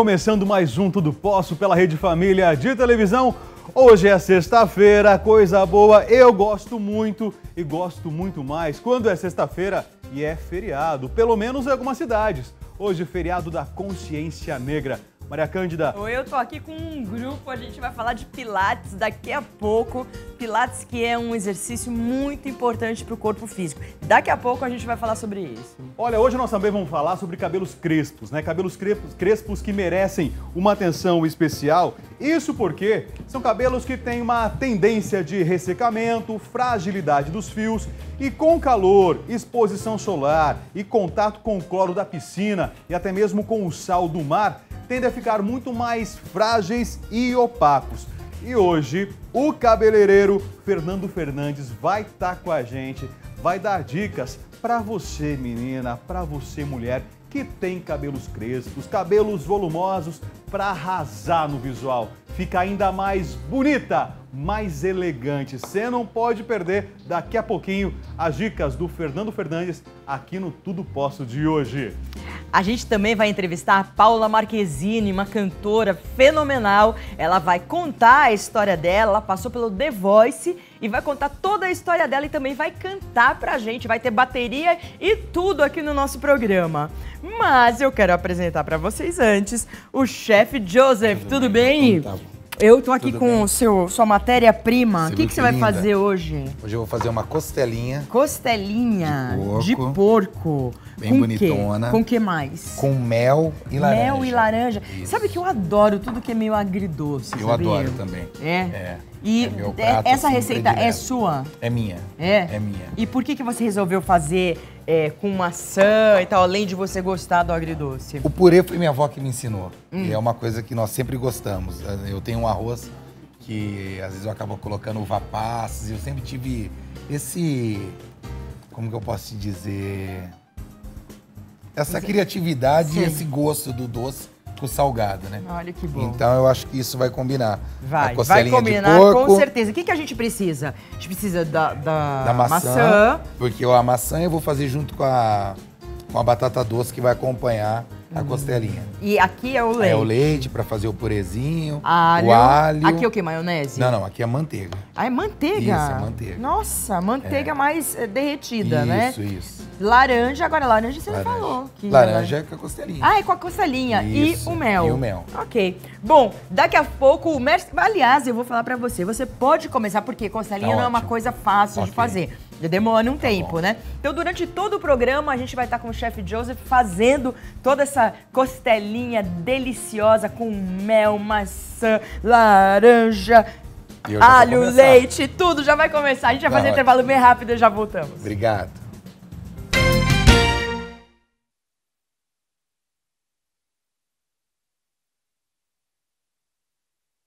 começando mais um Tudo Posso pela Rede Família de televisão. Hoje é sexta-feira, coisa boa, eu gosto muito e gosto muito mais quando é sexta-feira e é feriado, pelo menos em algumas cidades. Hoje, feriado da consciência negra. Maria Cândida. Oi, eu tô aqui com um grupo, a gente vai falar de Pilates daqui a pouco. Pilates que é um exercício muito importante para o corpo físico. Daqui a pouco a gente vai falar sobre isso. Olha, hoje nós também vamos falar sobre cabelos crespos, né? Cabelos crespos, crespos que merecem uma atenção especial. Isso porque são cabelos que têm uma tendência de ressecamento, fragilidade dos fios e com calor, exposição solar e contato com o cloro da piscina e até mesmo com o sal do mar, tendem a ficar muito mais frágeis e opacos. E hoje, o cabeleireiro Fernando Fernandes vai estar tá com a gente, vai dar dicas para você, menina, para você, mulher, que tem cabelos crespos, cabelos volumosos, para arrasar no visual. Fica ainda mais bonita, mais elegante. Você não pode perder daqui a pouquinho as dicas do Fernando Fernandes aqui no Tudo Posso de hoje. A gente também vai entrevistar a Paula Marquezine, uma cantora fenomenal. Ela vai contar a história dela, ela passou pelo The Voice e vai contar toda a história dela e também vai cantar pra gente, vai ter bateria e tudo aqui no nosso programa. Mas eu quero apresentar para vocês antes o chefe Joseph, tudo, tudo bem? Tá eu tô aqui Tudo com o seu, sua matéria-prima. O que, que você vai fazer hoje? Hoje eu vou fazer uma costelinha. Costelinha de porco. De porco. Bem com bonitona. Quê? Com que mais? Com mel e laranja. Mel e laranja. Isso. Sabe que eu adoro tudo que é meio agridoce. Eu sabia? adoro também. É? É. E é prato, essa assim, receita predileto. é sua? É minha. É? É minha. E por que, que você resolveu fazer é, com maçã e tal, além de você gostar do agridoce? O purê foi minha avó que me ensinou. Hum. E é uma coisa que nós sempre gostamos. Eu tenho um arroz que às vezes eu acabo colocando uva passas. Eu sempre tive esse... Como que eu posso te dizer? Essa criatividade Sim. e esse gosto do doce com salgado, né? Olha que bom. Então eu acho que isso vai combinar. Vai, vai combinar com certeza. O que, que a gente precisa? A gente precisa da, da, da maçã, maçã, Porque a maçã eu vou fazer junto com a, com a batata doce que vai acompanhar a costelinha. E aqui é o leite. É o leite para fazer o purezinho. Alho. O alho. Aqui é o que? Maionese? Não, não. Aqui é manteiga. Ah, é manteiga? Isso, é manteiga. Nossa, manteiga é. mais eh, derretida, isso, né? Isso, isso. Laranja, agora laranja você laranja. não falou. Que laranja é com a costelinha. Ah, é com a costelinha. Isso, e o mel. E o mel. Ok. Bom, daqui a pouco o mestre... Aliás, eu vou falar para você. Você pode começar, porque costelinha tá não é uma coisa fácil okay. de fazer. Demora um tá tempo, bom. né? Então, durante todo o programa, a gente vai estar com o chefe Joseph fazendo toda essa costelinha deliciosa com mel, maçã, laranja, alho, leite, tudo já vai começar. A gente vai tá fazer ótimo. intervalo bem rápido e já voltamos. Obrigado.